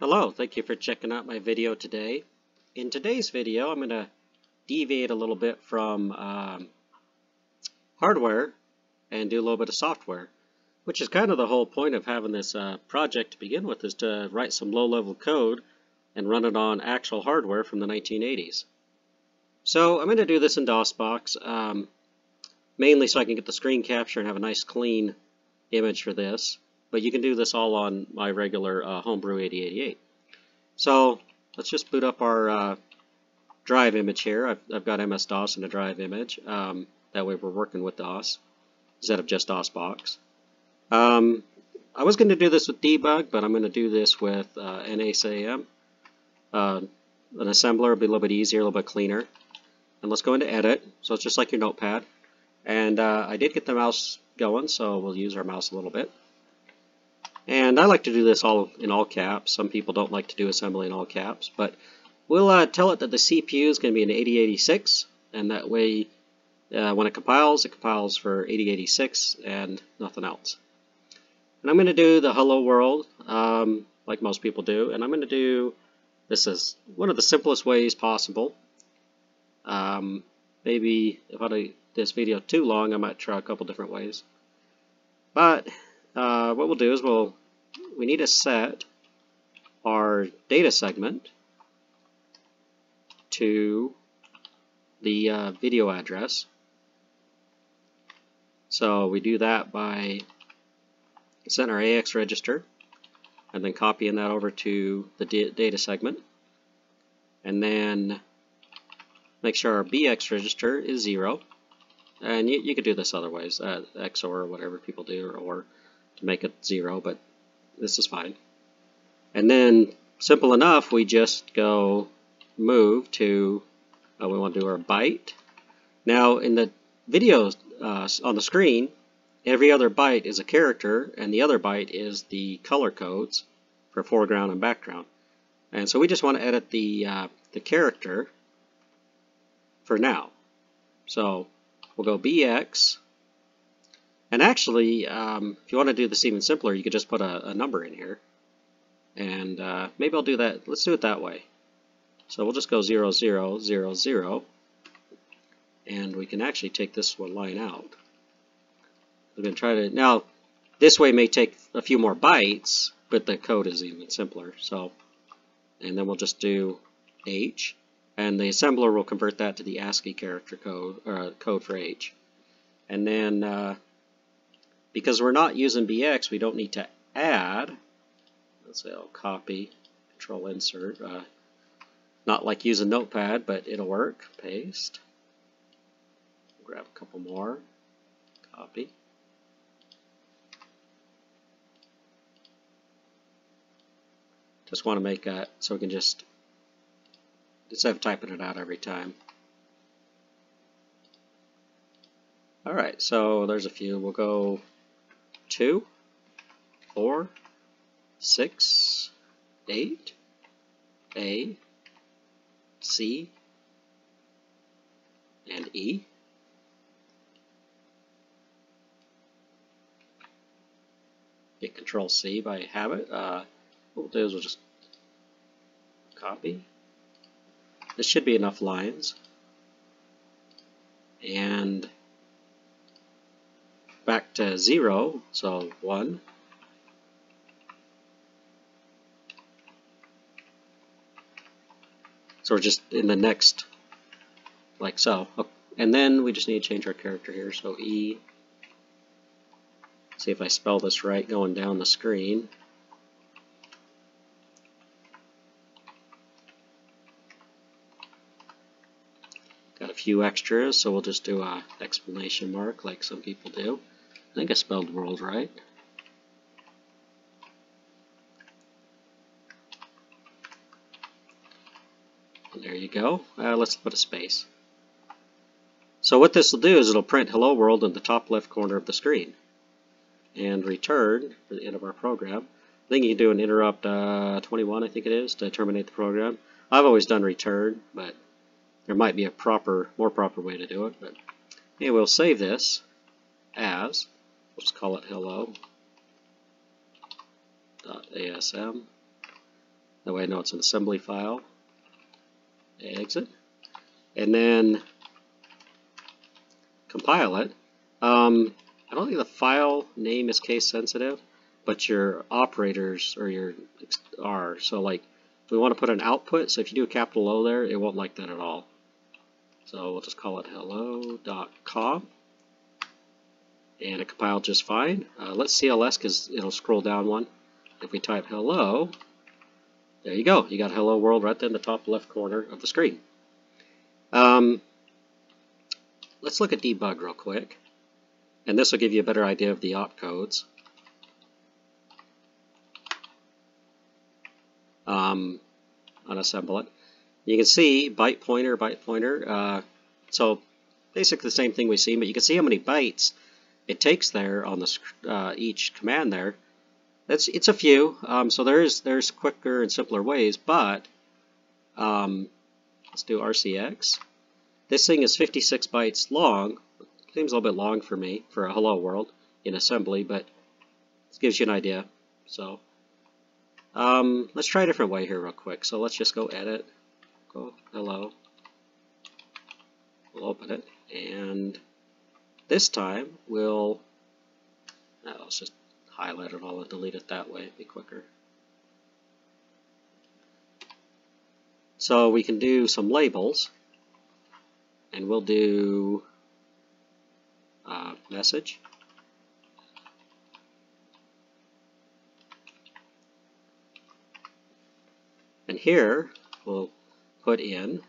Hello, thank you for checking out my video today. In today's video, I'm going to deviate a little bit from um, hardware and do a little bit of software, which is kind of the whole point of having this uh, project to begin with, is to write some low-level code and run it on actual hardware from the 1980s. So I'm going to do this in DOSBox, um, mainly so I can get the screen capture and have a nice clean image for this but you can do this all on my regular uh, Homebrew 8088. So let's just boot up our uh, drive image here. I've, I've got MS-DOS in a drive image. Um, that way we're working with DOS instead of just DOSBox. Um, I was going to do this with debug, but I'm going to do this with uh, NASM. Uh, an assembler will be a little bit easier, a little bit cleaner. And let's go into edit. So it's just like your notepad. And uh, I did get the mouse going, so we'll use our mouse a little bit. And I like to do this all in all caps. Some people don't like to do assembly in all caps, but we'll uh, tell it that the CPU is going to be an 8086, and that way uh, when it compiles, it compiles for 8086 and nothing else. And I'm going to do the hello world, um, like most people do, and I'm going to do this is one of the simplest ways possible. Um, maybe if I do this video too long, I might try a couple different ways. But uh, what we'll do is we'll we need to set our data segment to the uh, video address. So we do that by setting our AX register and then copying that over to the data segment and then make sure our BX register is 0 and you, you could do this other ways, uh, XOR or whatever people do or to make it 0 but this is fine. And then, simple enough, we just go move to, uh, we want to do our byte. Now, in the video uh, on the screen, every other byte is a character, and the other byte is the color codes for foreground and background. And so we just want to edit the, uh, the character for now. So we'll go BX and actually, um, if you want to do this even simpler, you could just put a, a number in here. And uh, maybe I'll do that. Let's do it that way. So we'll just go 0, 0, 0, 0. And we can actually take this one line out. We're going to try to... Now, this way may take a few more bytes, but the code is even simpler. So, And then we'll just do H. And the assembler will convert that to the ASCII character code, or uh, code for H. And then... Uh, because we're not using BX, we don't need to add. Let's say I'll copy, control insert. Uh, not like using Notepad, but it'll work. Paste. Grab a couple more. Copy. Just want to make that so we can just, instead of typing it out every time. Alright, so there's a few. We'll go 2, 4, 6, 8, A, C, and E. Hit Control C by habit. Uh, what we'll do is we'll just copy. This should be enough lines. And back to 0, so 1. So we're just in the next, like so. And then we just need to change our character here, so E. See if I spell this right going down the screen. Got a few extras, so we'll just do a explanation mark like some people do. I think I spelled world right. There you go. Uh, let's put a space. So what this will do is it'll print hello world in the top left corner of the screen. And return for the end of our program. I think you can do an interrupt uh, 21, I think it is, to terminate the program. I've always done return, but there might be a proper, more proper way to do it. But anyway, we'll save this as Let's call it hello.asm. That way I know it's an assembly file. Exit. And then compile it. Um, I don't think the file name is case sensitive, but your operators or your are. So like we want to put an output, so if you do a capital O there, it won't like that at all. So we'll just call it hello.com and it compiled just fine. Uh, let's CLS because it'll scroll down one. If we type hello, there you go. You got hello world right there in the top left corner of the screen. Um, let's look at debug real quick. And this will give you a better idea of the opcodes. Um, unassemble it. You can see byte pointer, byte pointer. Uh, so basically the same thing we've seen, but you can see how many bytes it takes there on the uh, each command there. It's it's a few, um, so there's there's quicker and simpler ways, but um, let's do RCX. This thing is 56 bytes long. Seems a little bit long for me for a hello world in assembly, but it gives you an idea. So um, let's try a different way here real quick. So let's just go edit, go hello. We'll open it, and this time we'll, no, let's just highlight it all and delete it that way, It'd be quicker. So we can do some labels, and we'll do uh, message. And here we'll put in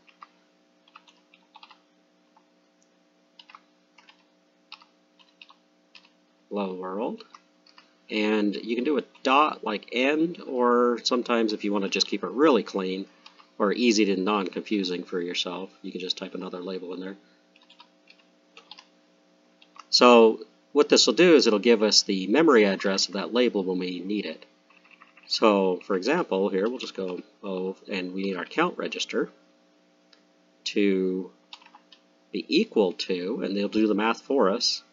hello world. And you can do a dot like end, or sometimes if you want to just keep it really clean or easy to non-confusing for yourself, you can just type another label in there. So what this will do is it'll give us the memory address of that label when we need it. So for example, here we'll just go, oh, and we need our count register to be equal to, and they'll do the math for us,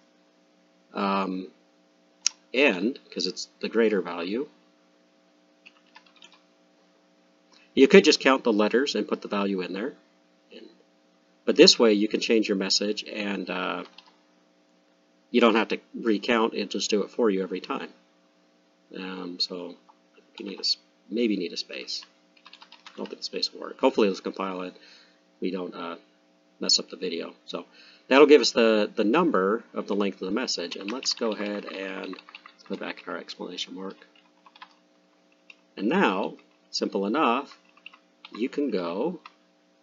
um, n, because it's the greater value. You could just count the letters and put the value in there. But this way you can change your message and uh, you don't have to recount, it just do it for you every time. Um, so you need a, maybe need a space. I don't think the space will work. Hopefully let's compile it. We don't uh, mess up the video. So that'll give us the, the number of the length of the message. And let's go ahead and go back our explanation mark. And now, simple enough, you can go,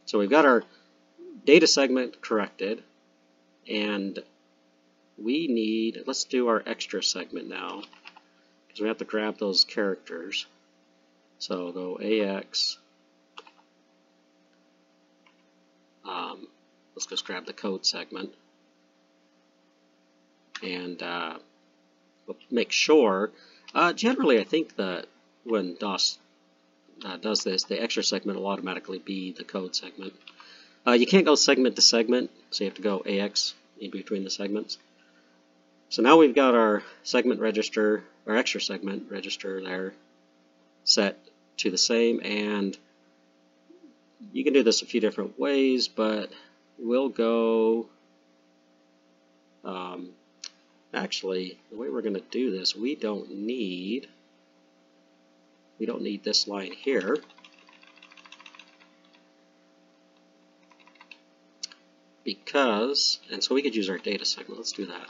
so we've got our data segment corrected, and we need, let's do our extra segment now, because we have to grab those characters. So go AX, um, let's just grab the code segment and uh, make sure. Uh, generally, I think that when DOS uh, does this, the extra segment will automatically be the code segment. Uh, you can't go segment to segment, so you have to go AX in between the segments. So now we've got our segment register, our extra segment register there set to the same, and you can do this a few different ways, but we'll go, um, actually, the way we're going to do this, we don't need, we don't need this line here. Because, and so we could use our data segment, let's do that.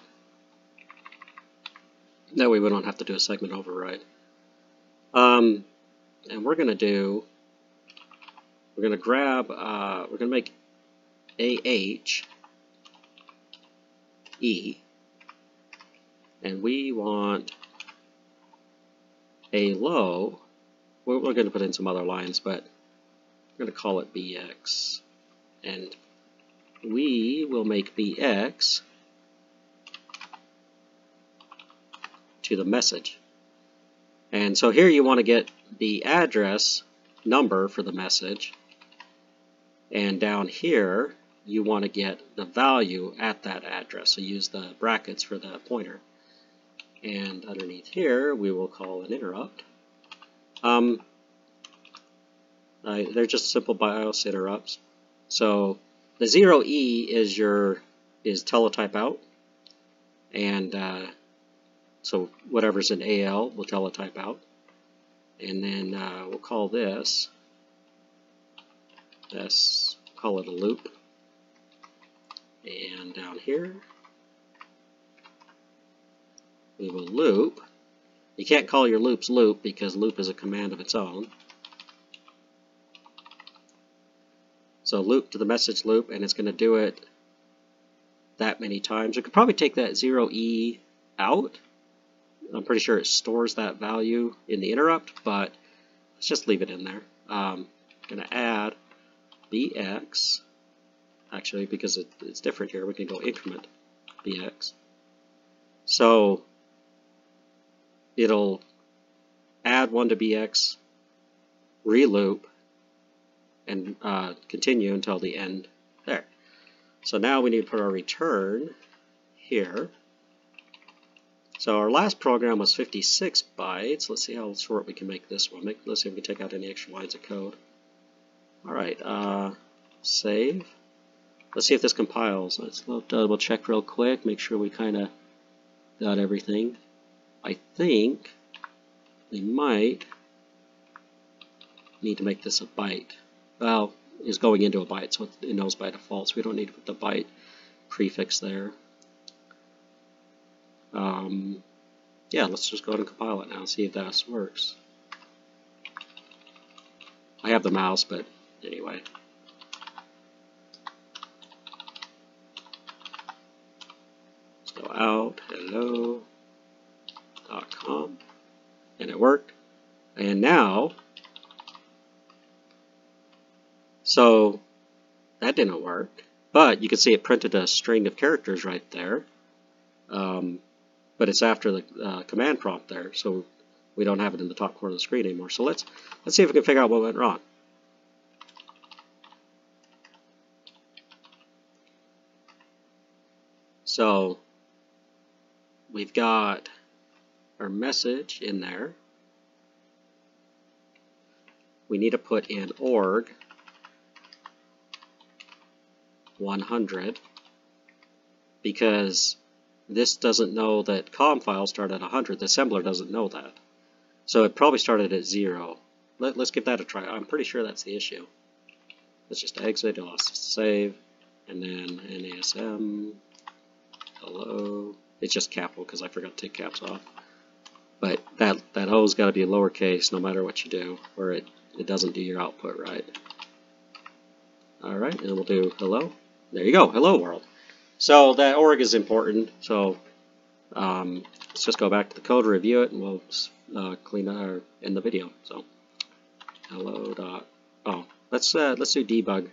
That way we don't have to do a segment override. Um, and we're going to do, we're going to grab, uh, we're going to make AH E and we want a low, we're, we're going to put in some other lines, but we're going to call it bx, and we will make bx to the message. And so here you want to get the address number for the message, and down here you want to get the value at that address. So use the brackets for the pointer. And underneath here, we will call an interrupt. Um, Uh, they're just simple BIOS interrupts. So the 0E is your is teletype out, and uh, so whatever's in AL will teletype out, and then uh, we'll call this this call it a loop, and down here we will loop. You can't call your loops loop because loop is a command of its own. So loop to the message loop, and it's going to do it that many times. We could probably take that 0e out. I'm pretty sure it stores that value in the interrupt, but let's just leave it in there. Um, I'm going to add bx. Actually, because it, it's different here, we can go increment bx. So it'll add 1 to bx, reloop, and uh, continue until the end there. So now we need to put our return here. So our last program was 56 bytes. Let's see how short we can make this one. Make, let's see if we can take out any extra lines of code. All right, uh, save. Let's see if this compiles. Let's double check real quick, make sure we kind of got everything. I think we might need to make this a byte. Well, is going into a byte, so it knows by default, so we don't need to put the byte prefix there. Um, yeah, let's just go ahead and compile it now and see if that works. I have the mouse, but anyway. Let's go out, hello, worked. And now, so that didn't work, but you can see it printed a string of characters right there. Um, but it's after the uh, command prompt there, so we don't have it in the top corner of the screen anymore. So let's let's see if we can figure out what went wrong. So we've got our message in there. We need to put in org 100 because this doesn't know that com file started at 100. The assembler doesn't know that. So it probably started at 0. Let, us give that a try. I'm pretty sure that's the issue. Let's just exit, it'll save, and then NASM hello. It's just capital because I forgot to take caps off. But that, that O's got to be lowercase no matter what you do, or it, it doesn't do your output right. Alright, and we'll do hello. There you go, hello world. So that org is important, so um, let's just go back to the code, review it, and we'll uh, clean our in the video. So hello dot oh let's uh, let's do debug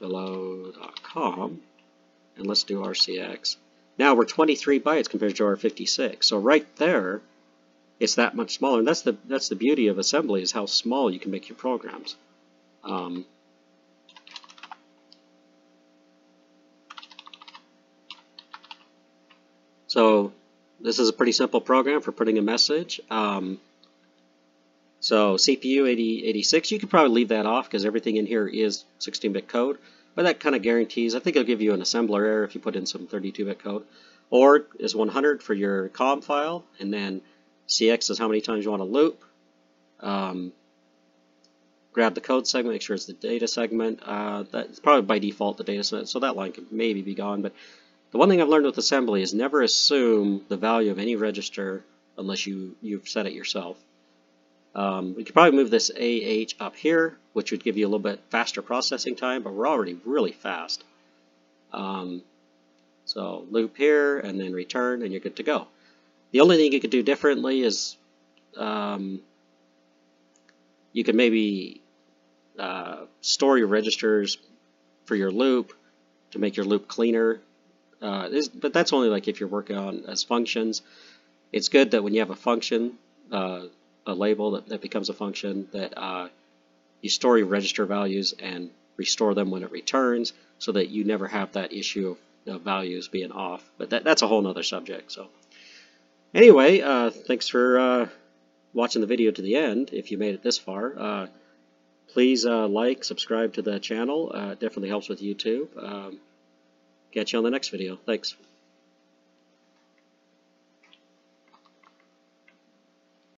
hello.com and let's do RCX. Now we're 23 bytes compared to our 56. So right there, it's that much smaller. And that's the that's the beauty of assembly is how small you can make your programs. Um, so this is a pretty simple program for putting a message. Um, so CPU 8086, you could probably leave that off because everything in here is 16-bit code. But that kind of guarantees, I think it'll give you an assembler error if you put in some 32-bit code. Org is 100 for your COM file, and then CX is how many times you want to loop. Um, grab the code segment, make sure it's the data segment. Uh, that's probably by default the data segment, so that line could maybe be gone. But the one thing I've learned with assembly is never assume the value of any register unless you, you've set it yourself. Um, we could probably move this AH up here, which would give you a little bit faster processing time, but we're already really fast. Um, so loop here and then return and you're good to go. The only thing you could do differently is um, you could maybe uh, store your registers for your loop to make your loop cleaner. Uh, but that's only like if you're working on as functions. It's good that when you have a function, uh, a label that, that becomes a function that uh, you store your register values and restore them when it returns so that you never have that issue of, values being off. But that, that's a whole other subject. So anyway, uh, thanks for uh, watching the video to the end, if you made it this far. Uh, please uh, like, subscribe to the channel. Uh, it definitely helps with YouTube. Um, catch you on the next video. Thanks.